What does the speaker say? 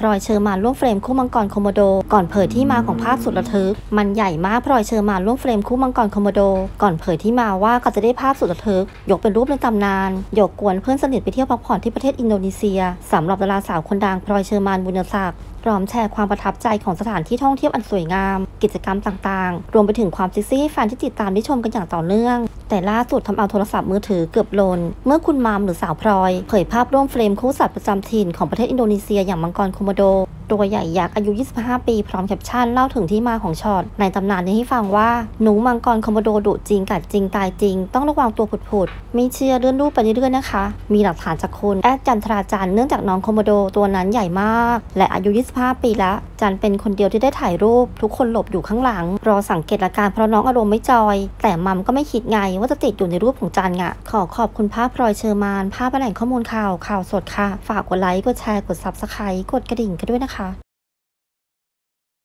พลอยเฌอมาลย์ร่วมเฟรมคู่มังกรโคโมโด ก่อนเผยที่มาของภาพสุดระทึก มันใหญ่มากพลอยเฌอมาลย์ร่วมเฟรมคู่มังกรโคโมโด ก่อนเผยที่มาว่าเขาจะได้ภาพสุดระทึก ยกเป็นรูปในตำนานยกก๊วนเพื่อนสนิทไปเที่ยวพักผ่อนที่ประเทศอินโดนีเซียสำหรับดาราสาวคนดังพลอยเฌอมาลย์บุญยศักดิ์พร้อมแชร์ความประทับใจของสถานที่ท่องเที่ยวอันสวยงาม กิจกรรมต่างๆ รวมไปถึงความเซ็กซี่ให้แฟนที่ติดตามได้ชมกันอย่างต่อเนื่อง แต่ล่าสุดทำเอาโทรศัพท์มือถือเกือบหล่น เมื่อคุณมัมหรือสาวพลอย เผยภาพร่วมเฟรมคู่สัตว์ประจำถิ่นของประเทศอินโดนีเซียอย่างมังกรโคโมโด ตัวใหญ่ยักษ์อายุ 25 ปีพร้อมแคปชั่นเล่าถึงที่มาของช็อตในตำนานนี้ให้ฟังว่านุ้งมังกรโคโมโดดุจริงกัดจริงตายจริง ต้องระวังตัวสุดๆไม่เชื่อเลื่อนรูปไปเรื่อยๆนะคะ มีหลักฐานจากคุณแอดจันทราจันเนื่องจากน้องโคโมโดตัวนั้นใหญ่มาก และอายุ 25 ปีแล้วจันเป็นคนเดียวที่ได้ถ่ายรูป ทุกคนหลบอยู่ข้างหลัง รอสังเกตอาการเพราะน้องอารมณ์ไม่ joy แต่มัมก็ไม่คิดไงว่าจะติดอยู่ในรูปของจันอะขอขอบคุณภาพพลอยเฌอมาลย์ ภาพแหล่งข้อมูลข่าว ข่าวสดค่ะ ฝากกดไลค์ กดแชร์ กด subscribe กดกระดิ่งกันด้วยนะคะ